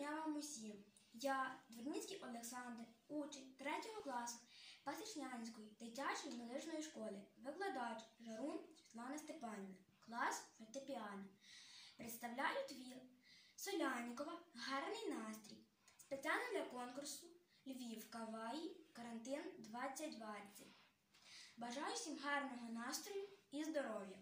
дня вам усім. Я, Дворницький Олександр, учень 3 класу Пасічнянської дитячої музичної школи, викладач Жарун Світлана Степанівна, клас фортепіано. Представляю твір Солянікова Гарний настрій. Спеціально для конкурсу Львів Каваї Карантин 2020. Бажаю всім гарного настрою і здоров'я!